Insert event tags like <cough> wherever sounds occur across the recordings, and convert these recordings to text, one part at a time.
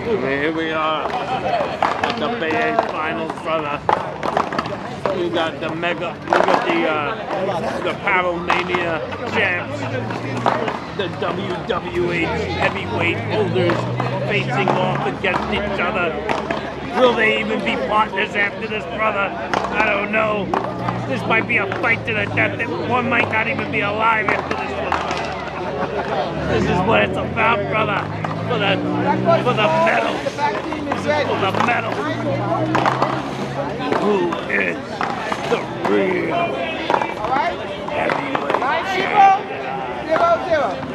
Here we are at the Eight Finals, brother. We got the mega, we got the uh, the Paddlemania champs, the WWH heavyweight holders facing off against each other. Will they even be partners after this, brother? I don't know. This might be a fight to the death. That One might not even be alive after this one, brother. This is what it's about, brother. For the for the medal. For the medal. Who is the real heavyweight champion? Yes,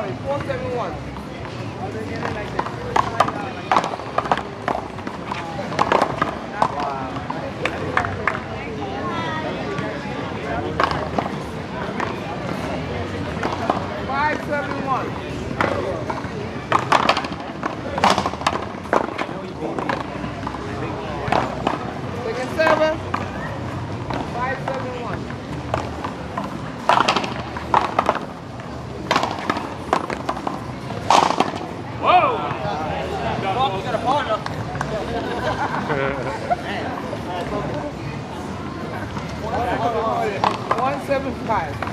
Sorry, 471. Whoa! <laughs> Fuck, you got a partner. Man. 175.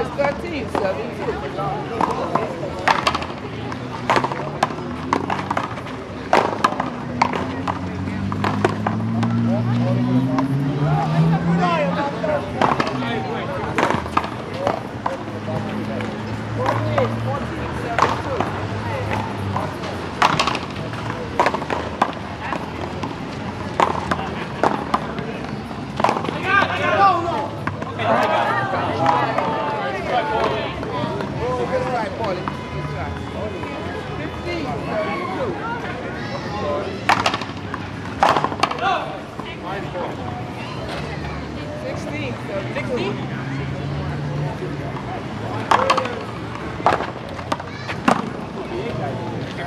it's 13, 17.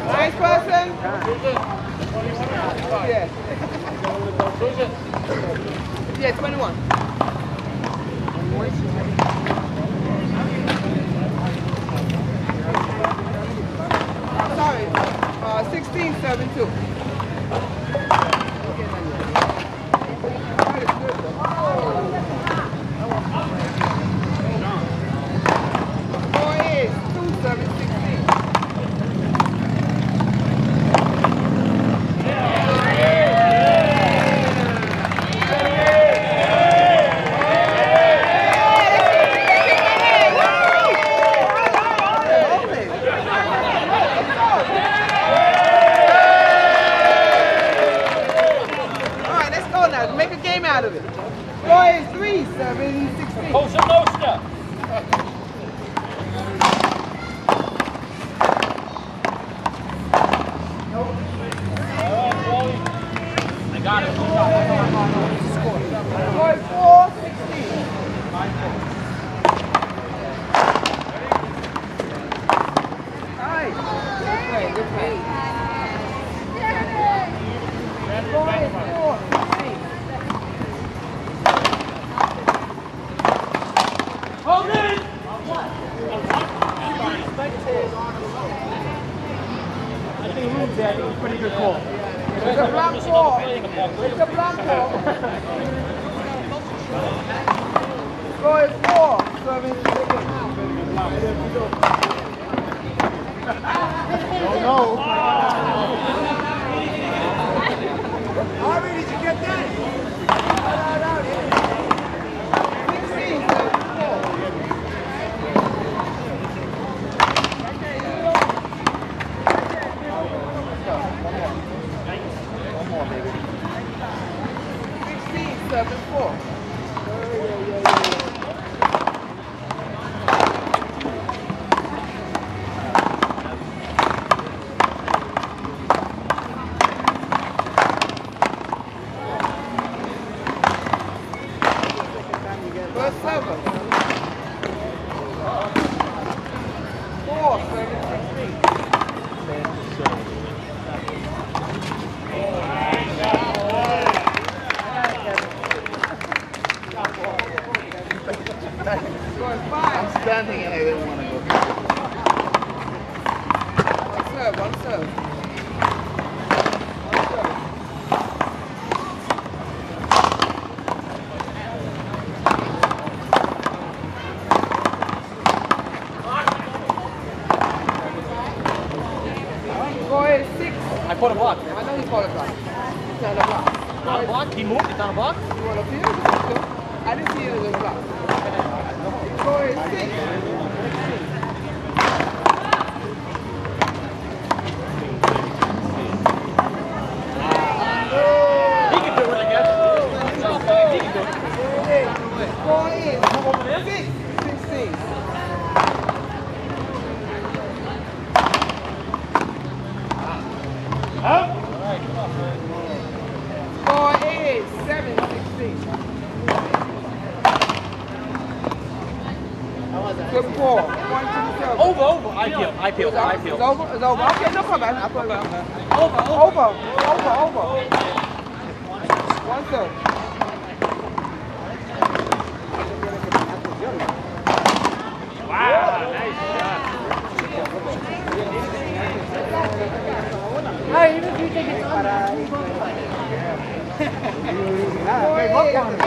Nice person. Yeah. Yeah, 21. Sorry, uh, 16, 7, 2. Four eight, two, seven, 16. All right, let's go now. Make a game out of it. Boys, three, seven, sixteen. Kosher Nostra. I got it. Boys, four, sixteen. Nice. Good play, good play. Boys, four, sixteen. Hold it! Think Rube's at it was pretty good call. It's a block ball. It's a block ball. Score is four, seven, sixteen. Oh, Don't know. Harvey, did you get that? Sixteen, seven, four. Sixteen, seven, four. Put a block. I know he called a block. It's not a block. Not a block? He moved. It's not a block? You want to feel it? I didn't see it as a block. Go ahead, six. Good ball. One, two, seven. Over, over. I peel. I peel. I It's over. It's over. Okay, no problem. I'll put it. Over, over. Over. Over. Over. One serve. Wow, nice shot. Go ahead, eight, seven,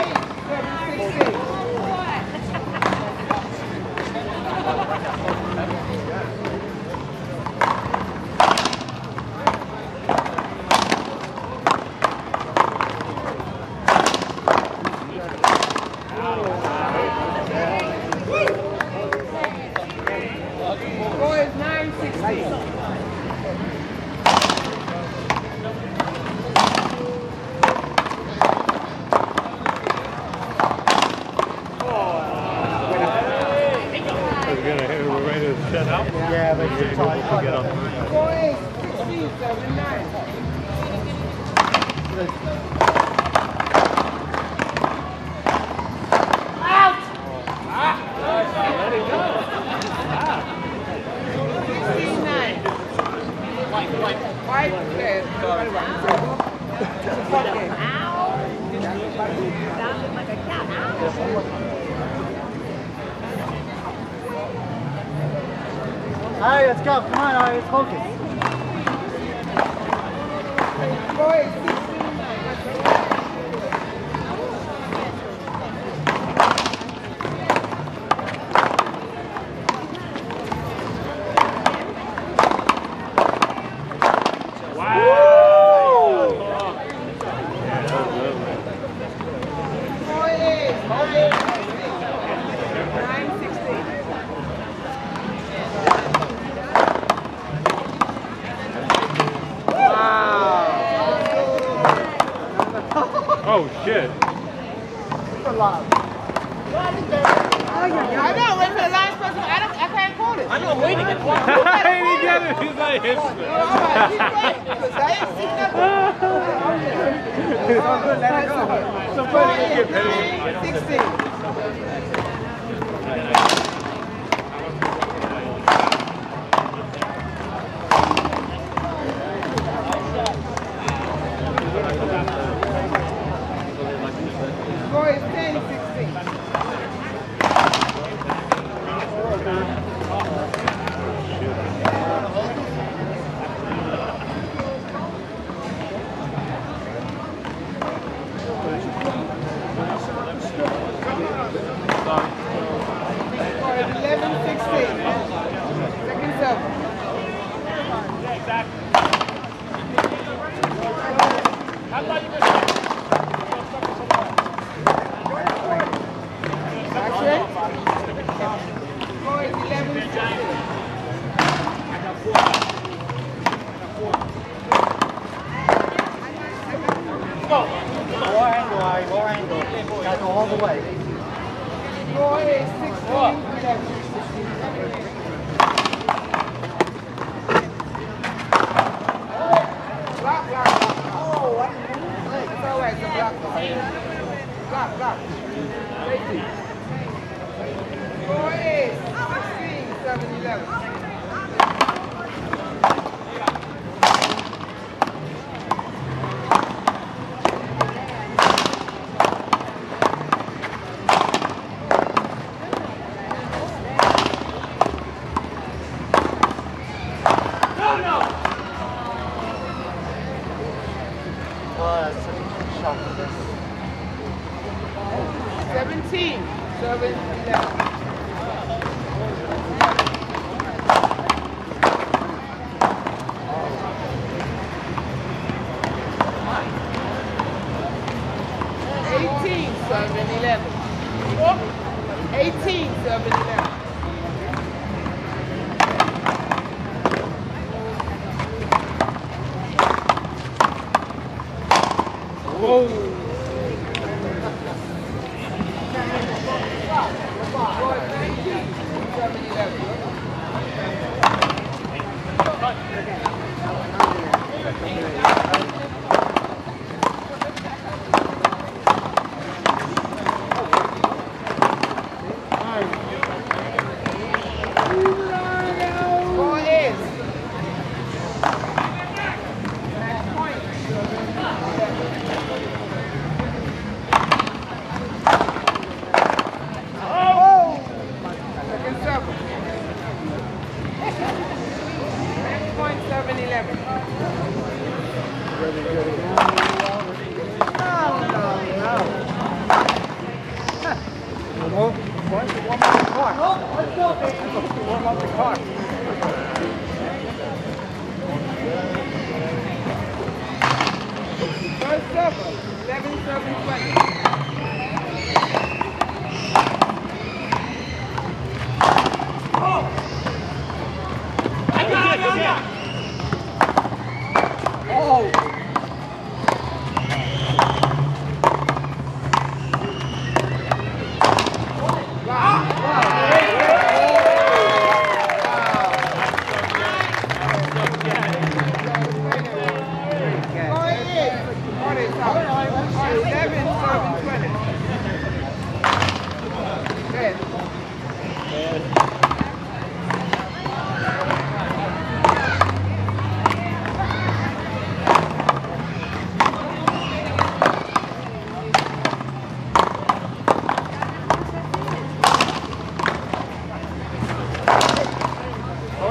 All right, let's go. Come on, all right, let's focus. Boy, Oh, shit. For love. I know, wait for the last person. I, don't, I can't call it. I know, I'm waiting. <laughs> At one. <laughs> He's like, hipster. Alright, he's right. Because I ain't seen nothing. <laughs> so good, let it go. So funny, 16. block for her. Block, block. 4, 8, 16, 7, 11. 7-Eleven. 18, 7-Eleven.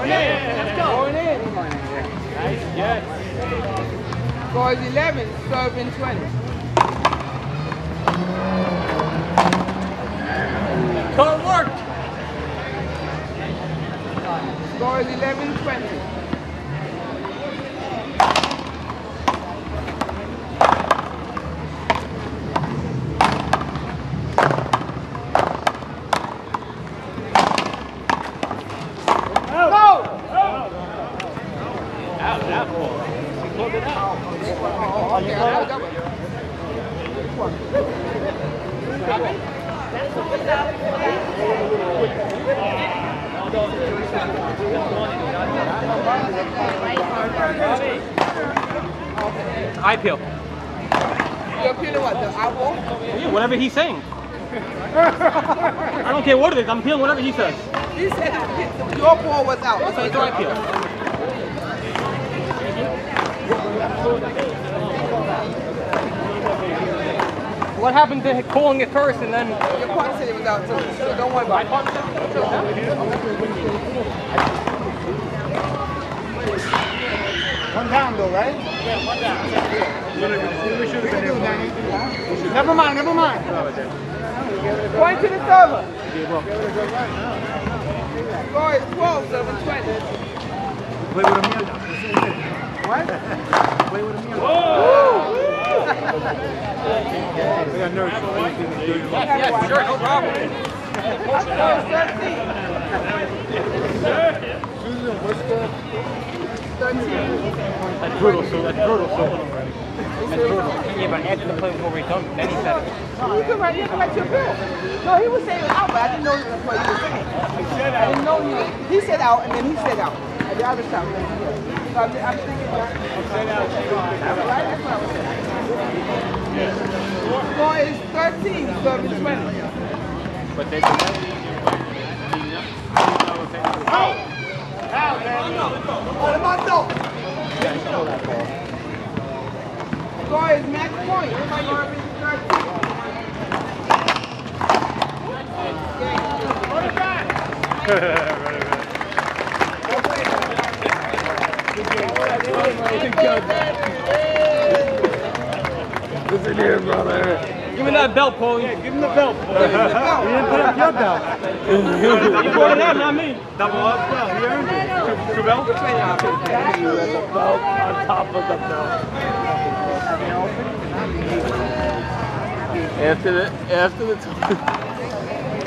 Going in. Let's go. Going in. Nice. Yes. Boys, 11, serving 20. So it worked. Scores 11, 20. I peel. You're peeling what, the apple? Yeah, whatever he's saying. I don't care what it is. I'm peeling whatever he says. He said your paw was out. So it's I peel. What happened to calling it first and then Your partner said it was out too, so don't worry about it. One down though, right? Yeah, one down. We should have been Danny. Never mind, never mind. Point to the server. Score is 12, serving 20. Play with a mierda. What? Play with a mierda. They got nerves. Yeah, sure, no problem. Score 13. Susan, what's the... 13. That's brutal, so that's brutal, so. That's brutal. Yeah, but after the play was he done, then he said it. No, you can write, you can write your bill. No, he was saying out, but I didn't know that's what he was saying. I didn't know he he said out, and then he said out. At the other time. So I'm, I'm thinking that. Out. Right? That's what I was saying. Score is 13, serving 20. But they Score is match point. Score is 13. Listen here, brother. Give me that belt, Paul. Yeah, give him the belt. <laughs> You didn't put up your belt. <laughs> You brought it out, not me. Double up. Yeah, you earned it. Two, two belts? You had the belt on top of the belt. After the after the <laughs>